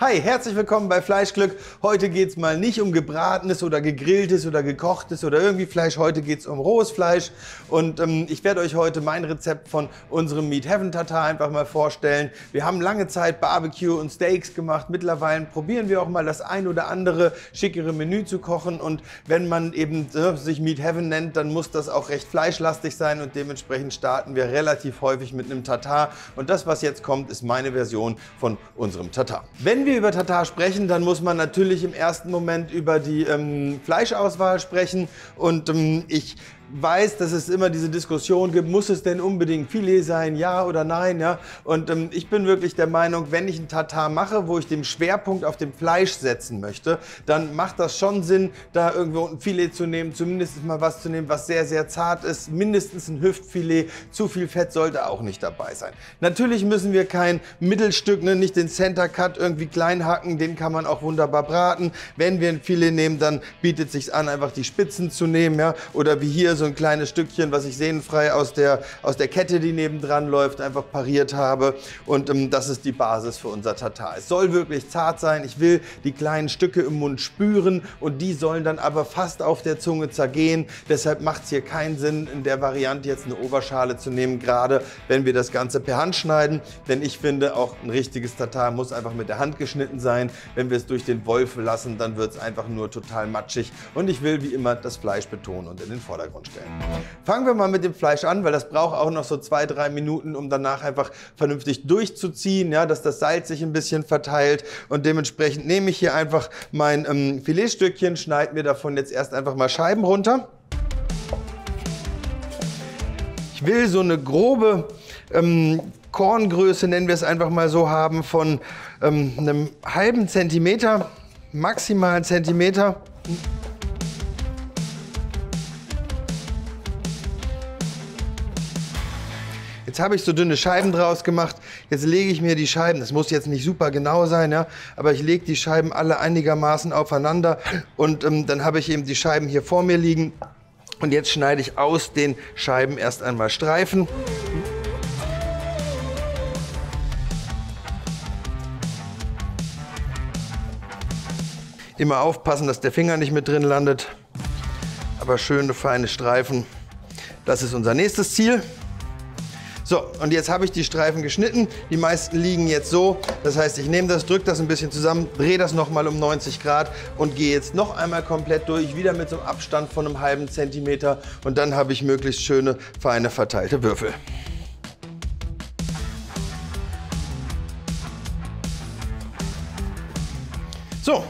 Hi, herzlich willkommen bei Fleischglück. Heute geht es mal nicht um gebratenes oder gegrilltes oder gekochtes oder irgendwie Fleisch. Heute geht es um rohes Fleisch. Und ähm, ich werde euch heute mein Rezept von unserem Meat Heaven Tatar einfach mal vorstellen. Wir haben lange Zeit Barbecue und Steaks gemacht. Mittlerweile probieren wir auch mal das ein oder andere schickere Menü zu kochen. Und wenn man eben äh, sich Meat Heaven nennt, dann muss das auch recht fleischlastig sein. Und dementsprechend starten wir relativ häufig mit einem Tatar. Und das, was jetzt kommt, ist meine Version von unserem Tatar. Wenn wir über Tatar sprechen, dann muss man natürlich im ersten Moment über die ähm, Fleischauswahl sprechen. Und ähm, ich weiß, dass es immer diese Diskussion gibt, muss es denn unbedingt Filet sein, ja oder nein, ja. Und ähm, ich bin wirklich der Meinung, wenn ich einen Tatar mache, wo ich den Schwerpunkt auf dem Fleisch setzen möchte, dann macht das schon Sinn, da irgendwo ein Filet zu nehmen, zumindest mal was zu nehmen, was sehr, sehr zart ist, mindestens ein Hüftfilet. Zu viel Fett sollte auch nicht dabei sein. Natürlich müssen wir kein Mittelstück, ne, nicht den Center Cut irgendwie klein hacken, den kann man auch wunderbar braten. Wenn wir ein Filet nehmen, dann bietet sich an, einfach die Spitzen zu nehmen, ja, oder wie hier so ein kleines Stückchen, was ich sehnenfrei aus der, aus der Kette, die nebendran läuft, einfach pariert habe. Und ähm, das ist die Basis für unser Tatar. Es soll wirklich zart sein. Ich will die kleinen Stücke im Mund spüren und die sollen dann aber fast auf der Zunge zergehen. Deshalb macht es hier keinen Sinn, in der Variante jetzt eine Oberschale zu nehmen, gerade wenn wir das Ganze per Hand schneiden. Denn ich finde, auch ein richtiges Tatar muss einfach mit der Hand geschnitten sein. Wenn wir es durch den Wolf lassen, dann wird es einfach nur total matschig. Und ich will wie immer das Fleisch betonen und in den Vordergrund stellen. Fangen wir mal mit dem Fleisch an, weil das braucht auch noch so zwei, drei Minuten, um danach einfach vernünftig durchzuziehen, ja, dass das Salz sich ein bisschen verteilt. Und dementsprechend nehme ich hier einfach mein ähm, Filetstückchen, schneide mir davon jetzt erst einfach mal Scheiben runter. Ich will so eine grobe ähm, Korngröße, nennen wir es einfach mal so, haben von ähm, einem halben Zentimeter, maximal einen Zentimeter. Jetzt habe ich so dünne Scheiben draus gemacht. Jetzt lege ich mir die Scheiben, das muss jetzt nicht super genau sein, ja, aber ich lege die Scheiben alle einigermaßen aufeinander und ähm, dann habe ich eben die Scheiben hier vor mir liegen. Und jetzt schneide ich aus den Scheiben erst einmal Streifen. Immer aufpassen, dass der Finger nicht mit drin landet. Aber schöne feine Streifen. Das ist unser nächstes Ziel. So, und jetzt habe ich die Streifen geschnitten. Die meisten liegen jetzt so. Das heißt, ich nehme das, drücke das ein bisschen zusammen, drehe das nochmal um 90 Grad und gehe jetzt noch einmal komplett durch, wieder mit so einem Abstand von einem halben Zentimeter. Und dann habe ich möglichst schöne, feine, verteilte Würfel. So,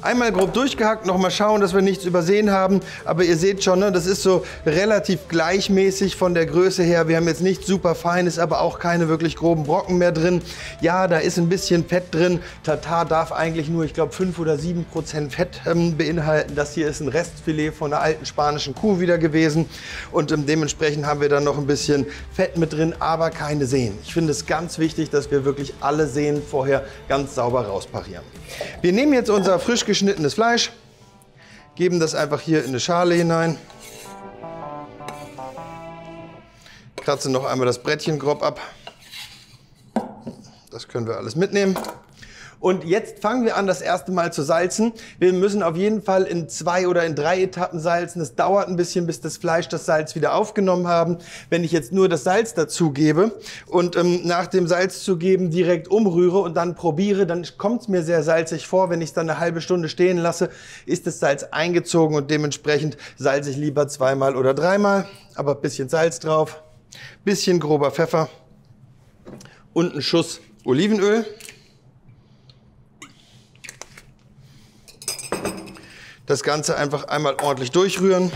Einmal grob durchgehackt, nochmal schauen, dass wir nichts übersehen haben. Aber ihr seht schon, ne, das ist so relativ gleichmäßig von der Größe her. Wir haben jetzt nicht super feines, aber auch keine wirklich groben Brocken mehr drin. Ja, da ist ein bisschen Fett drin. Tatar darf eigentlich nur, ich glaube, 5 oder 7 Prozent Fett ähm, beinhalten. Das hier ist ein Restfilet von einer alten spanischen Kuh wieder gewesen. Und ähm, dementsprechend haben wir dann noch ein bisschen Fett mit drin, aber keine Sehnen. Ich finde es ganz wichtig, dass wir wirklich alle Sehnen vorher ganz sauber rausparieren. Wir nehmen jetzt unser frisch geschnittenes Fleisch, geben das einfach hier in eine Schale hinein. Kratze noch einmal das Brettchen grob ab. Das können wir alles mitnehmen. Und jetzt fangen wir an, das erste Mal zu salzen. Wir müssen auf jeden Fall in zwei oder in drei Etappen salzen. Es dauert ein bisschen, bis das Fleisch das Salz wieder aufgenommen haben. Wenn ich jetzt nur das Salz dazugebe und ähm, nach dem Salz zugeben direkt umrühre und dann probiere, dann kommt es mir sehr salzig vor. Wenn ich es dann eine halbe Stunde stehen lasse, ist das Salz eingezogen und dementsprechend salze ich lieber zweimal oder dreimal. Aber ein bisschen Salz drauf, bisschen grober Pfeffer und ein Schuss Olivenöl. Das Ganze einfach einmal ordentlich durchrühren.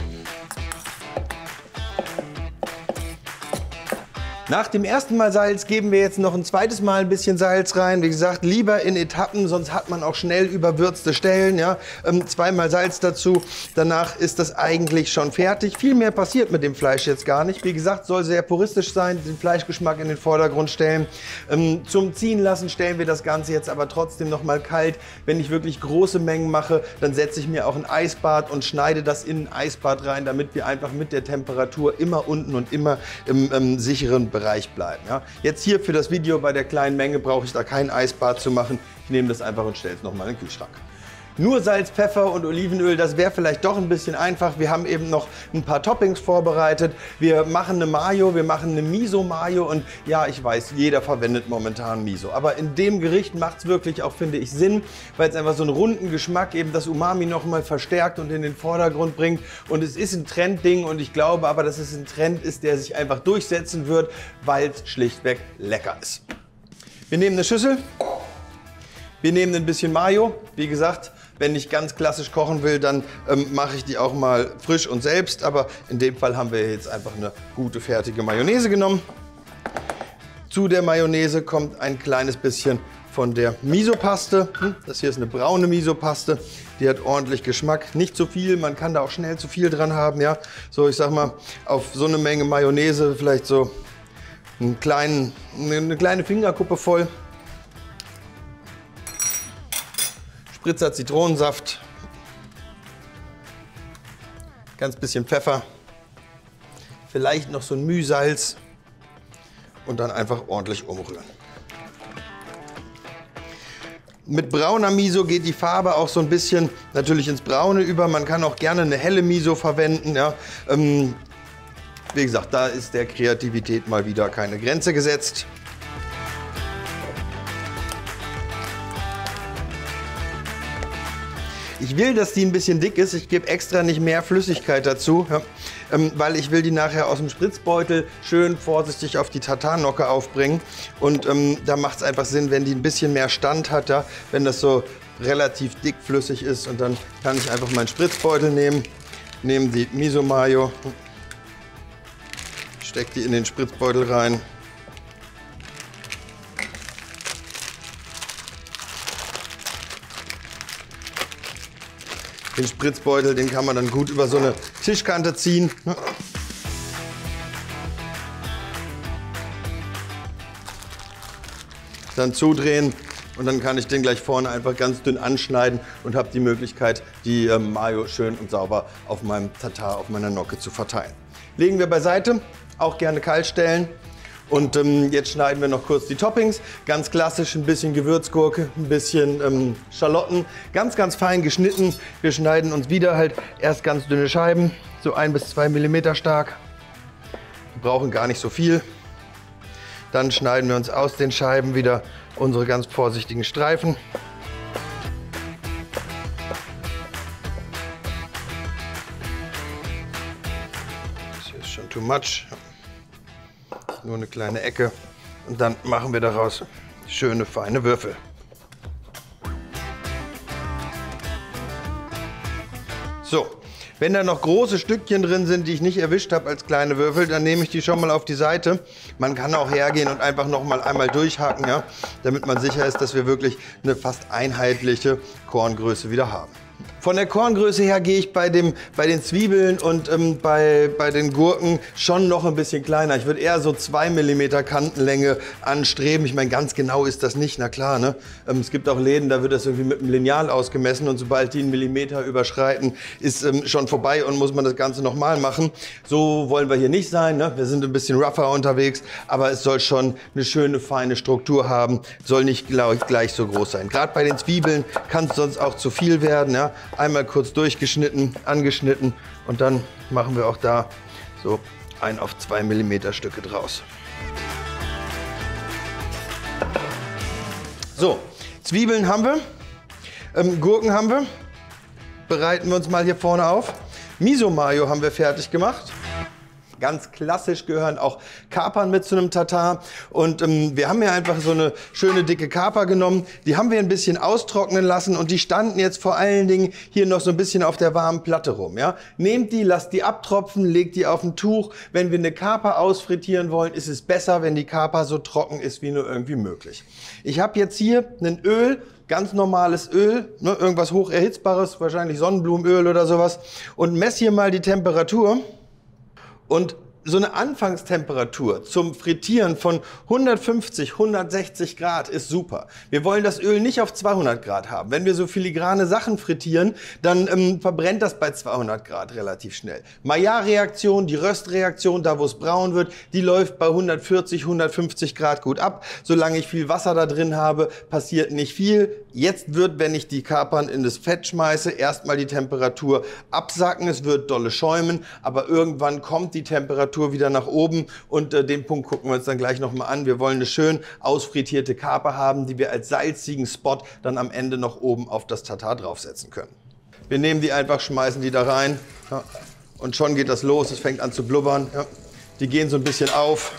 Nach dem ersten Mal Salz geben wir jetzt noch ein zweites Mal ein bisschen Salz rein. Wie gesagt, lieber in Etappen, sonst hat man auch schnell überwürzte Stellen. Ja? Ähm, zweimal Salz dazu, danach ist das eigentlich schon fertig. Viel mehr passiert mit dem Fleisch jetzt gar nicht. Wie gesagt, soll sehr puristisch sein, den Fleischgeschmack in den Vordergrund stellen. Ähm, zum Ziehen lassen stellen wir das Ganze jetzt aber trotzdem noch mal kalt. Wenn ich wirklich große Mengen mache, dann setze ich mir auch ein Eisbad und schneide das in ein Eisbad rein, damit wir einfach mit der Temperatur immer unten und immer im, im sicheren Bereich Bereich bleiben. Ja? Jetzt hier für das Video bei der kleinen Menge brauche ich da kein Eisbad zu machen. Ich nehme das einfach und stelle es nochmal in den Kühlschrank. Nur Salz, Pfeffer und Olivenöl, das wäre vielleicht doch ein bisschen einfach. Wir haben eben noch ein paar Toppings vorbereitet. Wir machen eine Mayo, wir machen eine Miso-Mayo und ja, ich weiß, jeder verwendet momentan Miso. Aber in dem Gericht macht es wirklich auch, finde ich, Sinn, weil es einfach so einen runden Geschmack eben das Umami noch mal verstärkt und in den Vordergrund bringt. Und es ist ein Trendding und ich glaube aber, dass es ein Trend ist, der sich einfach durchsetzen wird, weil es schlichtweg lecker ist. Wir nehmen eine Schüssel. Wir nehmen ein bisschen Mayo. Wie gesagt, wenn ich ganz klassisch kochen will, dann ähm, mache ich die auch mal frisch und selbst. Aber in dem Fall haben wir jetzt einfach eine gute fertige Mayonnaise genommen. Zu der Mayonnaise kommt ein kleines bisschen von der Misopaste. Hm, das hier ist eine braune Misopaste. Die hat ordentlich Geschmack. Nicht zu viel, man kann da auch schnell zu viel dran haben. Ja? So, ich sag mal, auf so eine Menge Mayonnaise vielleicht so einen kleinen, eine kleine Fingerkuppe voll. Spritzer Zitronensaft, ganz bisschen Pfeffer, vielleicht noch so ein Mühsalz und dann einfach ordentlich umrühren. Mit brauner Miso geht die Farbe auch so ein bisschen natürlich ins Braune über. Man kann auch gerne eine helle Miso verwenden. Ja. Ähm, wie gesagt, da ist der Kreativität mal wieder keine Grenze gesetzt. Ich will, dass die ein bisschen dick ist. Ich gebe extra nicht mehr Flüssigkeit dazu, ja, ähm, weil ich will die nachher aus dem Spritzbeutel schön vorsichtig auf die Tartarnocke aufbringen. Und ähm, da macht es einfach Sinn, wenn die ein bisschen mehr Stand hat, ja, wenn das so relativ dickflüssig ist. Und dann kann ich einfach meinen Spritzbeutel nehmen, nehme die Miso Mayo, stecke die in den Spritzbeutel rein. Den Spritzbeutel, den kann man dann gut über so eine Tischkante ziehen. Dann zudrehen und dann kann ich den gleich vorne einfach ganz dünn anschneiden und habe die Möglichkeit, die äh, Mayo schön und sauber auf meinem Tatar, auf meiner Nocke zu verteilen. Legen wir beiseite, auch gerne kalt stellen. Und ähm, jetzt schneiden wir noch kurz die Toppings. Ganz klassisch ein bisschen Gewürzgurke, ein bisschen ähm, Schalotten, ganz, ganz fein geschnitten. Wir schneiden uns wieder halt erst ganz dünne Scheiben, so ein bis zwei Millimeter stark. Wir brauchen gar nicht so viel. Dann schneiden wir uns aus den Scheiben wieder unsere ganz vorsichtigen Streifen. Das ist schon too much nur eine kleine Ecke. Und dann machen wir daraus schöne feine Würfel. So, wenn da noch große Stückchen drin sind, die ich nicht erwischt habe als kleine Würfel, dann nehme ich die schon mal auf die Seite. Man kann auch hergehen und einfach noch mal einmal durchhaken, ja, damit man sicher ist, dass wir wirklich eine fast einheitliche Korngröße wieder haben. Von der Korngröße her gehe ich bei, dem, bei den Zwiebeln und ähm, bei, bei den Gurken schon noch ein bisschen kleiner. Ich würde eher so 2 mm Kantenlänge anstreben. Ich meine, ganz genau ist das nicht, na klar. Ne? Ähm, es gibt auch Läden, da wird das irgendwie mit einem Lineal ausgemessen und sobald die einen Millimeter überschreiten, ist ähm, schon vorbei und muss man das Ganze nochmal machen. So wollen wir hier nicht sein. Ne? Wir sind ein bisschen rougher unterwegs, aber es soll schon eine schöne, feine Struktur haben. Soll nicht gleich, gleich so groß sein. Gerade bei den Zwiebeln kann es sonst auch zu viel werden. Ja? Einmal kurz durchgeschnitten, angeschnitten und dann machen wir auch da so ein auf zwei Millimeter Stücke draus. So, Zwiebeln haben wir, ähm, Gurken haben wir. Bereiten wir uns mal hier vorne auf. Miso Mayo haben wir fertig gemacht. Ganz klassisch gehören auch Kapern mit zu einem Tatar. Und ähm, wir haben hier einfach so eine schöne dicke Kaper genommen. Die haben wir ein bisschen austrocknen lassen und die standen jetzt vor allen Dingen hier noch so ein bisschen auf der warmen Platte rum. Ja? Nehmt die, lasst die abtropfen, legt die auf ein Tuch. Wenn wir eine Kaper ausfrittieren wollen, ist es besser, wenn die Kaper so trocken ist wie nur irgendwie möglich. Ich habe jetzt hier ein Öl, ganz normales Öl, ne, irgendwas hoch erhitzbares, wahrscheinlich Sonnenblumenöl oder sowas und messe hier mal die Temperatur und so eine Anfangstemperatur zum Frittieren von 150, 160 Grad ist super. Wir wollen das Öl nicht auf 200 Grad haben. Wenn wir so filigrane Sachen frittieren, dann ähm, verbrennt das bei 200 Grad relativ schnell. Maillard-Reaktion, die Röstreaktion, da wo es braun wird, die läuft bei 140, 150 Grad gut ab. Solange ich viel Wasser da drin habe, passiert nicht viel. Jetzt wird, wenn ich die Kapern in das Fett schmeiße, erstmal die Temperatur absacken. Es wird dolle schäumen, aber irgendwann kommt die Temperatur Temperatur wieder nach oben und äh, den Punkt gucken wir uns dann gleich nochmal an. Wir wollen eine schön ausfrittierte Kaper haben, die wir als salzigen Spot dann am Ende noch oben auf das Tatar draufsetzen können. Wir nehmen die einfach, schmeißen die da rein ja, und schon geht das los. Es fängt an zu blubbern. Ja. Die gehen so ein bisschen auf.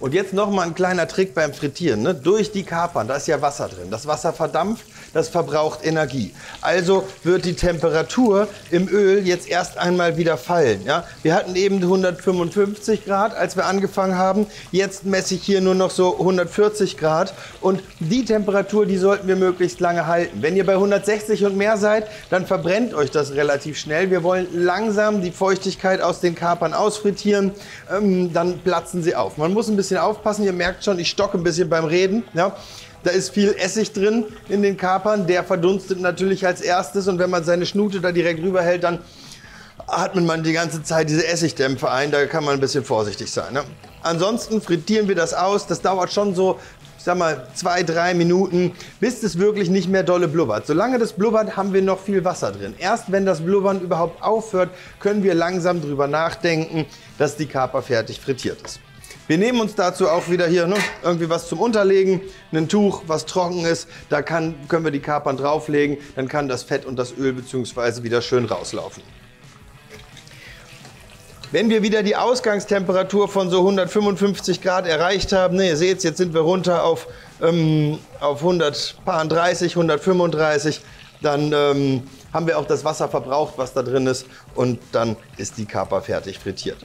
Und jetzt nochmal ein kleiner Trick beim Frittieren. Ne? Durch die Kapern, da ist ja Wasser drin. Das Wasser verdampft das verbraucht Energie. Also wird die Temperatur im Öl jetzt erst einmal wieder fallen. Ja? Wir hatten eben 155 Grad, als wir angefangen haben. Jetzt messe ich hier nur noch so 140 Grad. Und die Temperatur, die sollten wir möglichst lange halten. Wenn ihr bei 160 und mehr seid, dann verbrennt euch das relativ schnell. Wir wollen langsam die Feuchtigkeit aus den Kapern ausfrittieren. Ähm, dann platzen sie auf. Man muss ein bisschen aufpassen. Ihr merkt schon, ich stocke ein bisschen beim Reden. Ja? Da ist viel Essig drin in den Kapern. Der verdunstet natürlich als erstes. Und wenn man seine Schnute da direkt rüber hält, dann atmet man die ganze Zeit diese Essigdämpfe ein. Da kann man ein bisschen vorsichtig sein. Ne? Ansonsten frittieren wir das aus. Das dauert schon so, ich sag mal, zwei, drei Minuten, bis es wirklich nicht mehr dolle blubbert. Solange das blubbert, haben wir noch viel Wasser drin. Erst wenn das Blubbern überhaupt aufhört, können wir langsam drüber nachdenken, dass die Kaper fertig frittiert ist. Wir nehmen uns dazu auch wieder hier ne, irgendwie was zum Unterlegen, ein Tuch, was trocken ist. Da kann, können wir die Kapern drauflegen, dann kann das Fett und das Öl bzw. wieder schön rauslaufen. Wenn wir wieder die Ausgangstemperatur von so 155 Grad erreicht haben, ne, ihr seht, jetzt sind wir runter auf, ähm, auf 130, 135, dann ähm, haben wir auch das Wasser verbraucht, was da drin ist und dann ist die Kaper fertig frittiert.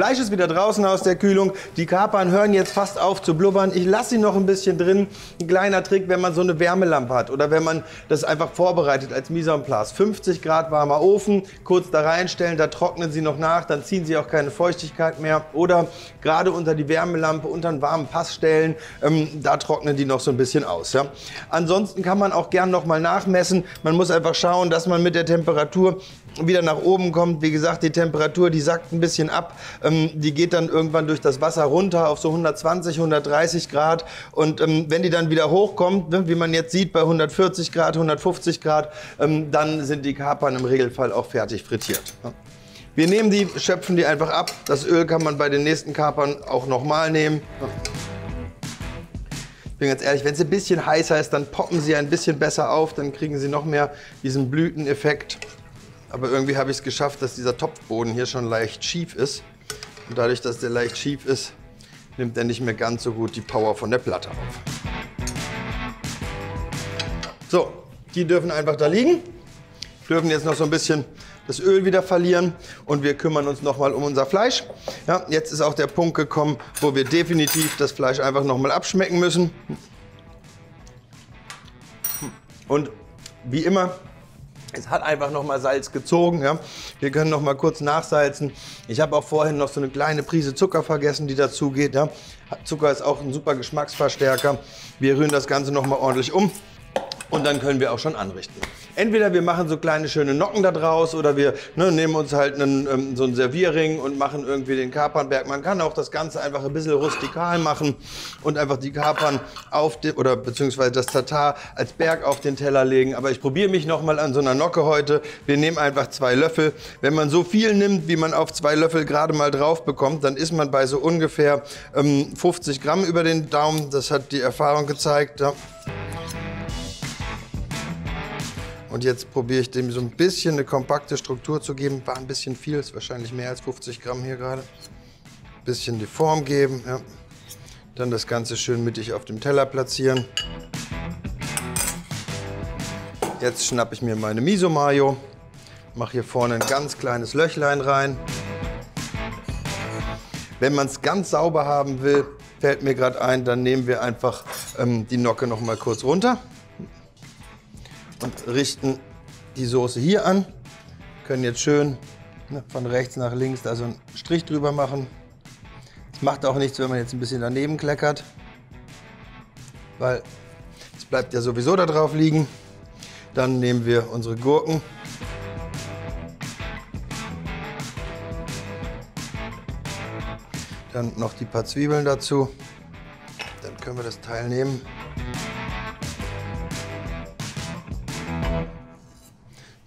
Fleisch ist wieder draußen aus der Kühlung. Die Kapern hören jetzt fast auf zu blubbern. Ich lasse sie noch ein bisschen drin. Ein kleiner Trick, wenn man so eine Wärmelampe hat oder wenn man das einfach vorbereitet als Mise en place. 50 Grad warmer Ofen, kurz da reinstellen, da trocknen sie noch nach, dann ziehen sie auch keine Feuchtigkeit mehr. Oder gerade unter die Wärmelampe, unter einen warmen Pass stellen, ähm, da trocknen die noch so ein bisschen aus. Ja. Ansonsten kann man auch gern noch mal nachmessen. Man muss einfach schauen, dass man mit der Temperatur wieder nach oben kommt. Wie gesagt, die Temperatur, die sackt ein bisschen ab. Ähm, die geht dann irgendwann durch das Wasser runter auf so 120, 130 Grad. Und ähm, wenn die dann wieder hochkommt, ne, wie man jetzt sieht, bei 140 Grad, 150 Grad, ähm, dann sind die Kapern im Regelfall auch fertig frittiert. Ja. Wir nehmen die, schöpfen die einfach ab. Das Öl kann man bei den nächsten Kapern auch nochmal nehmen. Ja. Ich bin ganz ehrlich, wenn es ein bisschen heißer ist, dann poppen sie ein bisschen besser auf, dann kriegen sie noch mehr diesen Blüteneffekt. Aber irgendwie habe ich es geschafft, dass dieser Topfboden hier schon leicht schief ist. Und dadurch, dass der leicht schief ist, nimmt er nicht mehr ganz so gut die Power von der Platte auf. So, die dürfen einfach da liegen. Dürfen jetzt noch so ein bisschen das Öl wieder verlieren und wir kümmern uns nochmal um unser Fleisch. Ja, jetzt ist auch der Punkt gekommen, wo wir definitiv das Fleisch einfach nochmal abschmecken müssen. Und wie immer es hat einfach noch mal Salz gezogen. Ja. Wir können noch mal kurz nachsalzen. Ich habe auch vorhin noch so eine kleine Prise Zucker vergessen, die dazu geht. Ja. Zucker ist auch ein super Geschmacksverstärker. Wir rühren das Ganze noch mal ordentlich um und dann können wir auch schon anrichten. Entweder wir machen so kleine schöne Nocken da draus oder wir ne, nehmen uns halt einen, ähm, so einen Servierring und machen irgendwie den Kapernberg. Man kann auch das Ganze einfach ein bisschen rustikal machen und einfach die Kapern auf den, oder beziehungsweise das Tatar als Berg auf den Teller legen. Aber ich probiere mich noch mal an so einer Nocke heute. Wir nehmen einfach zwei Löffel. Wenn man so viel nimmt, wie man auf zwei Löffel gerade mal drauf bekommt, dann ist man bei so ungefähr ähm, 50 Gramm über den Daumen. Das hat die Erfahrung gezeigt. Ja. Und jetzt probiere ich dem so ein bisschen eine kompakte Struktur zu geben. War ein bisschen viel, ist wahrscheinlich mehr als 50 Gramm hier gerade. Ein bisschen die Form geben. Ja. Dann das Ganze schön mittig auf dem Teller platzieren. Jetzt schnappe ich mir meine Miso-Mayo. Mache hier vorne ein ganz kleines Löchlein rein. Wenn man es ganz sauber haben will, fällt mir gerade ein, dann nehmen wir einfach ähm, die Nocke noch mal kurz runter und richten die Soße hier an. Können jetzt schön ne, von rechts nach links da so einen Strich drüber machen. Es macht auch nichts, wenn man jetzt ein bisschen daneben kleckert, weil es bleibt ja sowieso da drauf liegen. Dann nehmen wir unsere Gurken. Dann noch die paar Zwiebeln dazu. Dann können wir das Teil nehmen.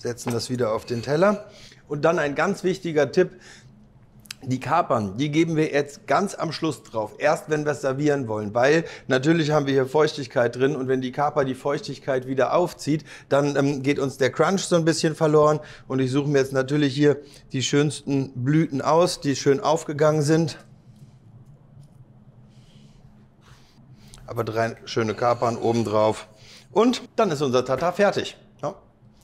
Setzen das wieder auf den Teller. Und dann ein ganz wichtiger Tipp, die Kapern, die geben wir jetzt ganz am Schluss drauf, erst wenn wir es servieren wollen, weil natürlich haben wir hier Feuchtigkeit drin und wenn die Kaper die Feuchtigkeit wieder aufzieht, dann ähm, geht uns der Crunch so ein bisschen verloren und ich suche mir jetzt natürlich hier die schönsten Blüten aus, die schön aufgegangen sind. Aber drei schöne Kapern oben drauf und dann ist unser Tatar fertig.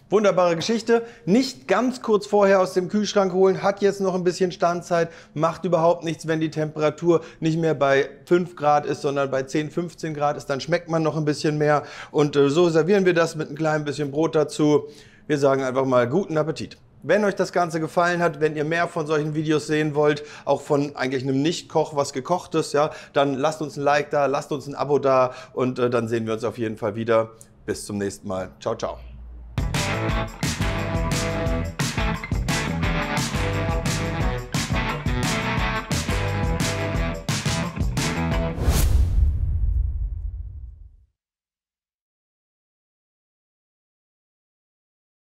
Wunderbare Geschichte. Nicht ganz kurz vorher aus dem Kühlschrank holen, hat jetzt noch ein bisschen Standzeit, macht überhaupt nichts, wenn die Temperatur nicht mehr bei 5 Grad ist, sondern bei 10, 15 Grad ist, dann schmeckt man noch ein bisschen mehr. Und äh, so servieren wir das mit ein klein bisschen Brot dazu. Wir sagen einfach mal guten Appetit. Wenn euch das Ganze gefallen hat, wenn ihr mehr von solchen Videos sehen wollt, auch von eigentlich einem Nicht-Koch, was gekochtes, ja, dann lasst uns ein Like da, lasst uns ein Abo da und äh, dann sehen wir uns auf jeden Fall wieder. Bis zum nächsten Mal. Ciao, ciao. Thank you.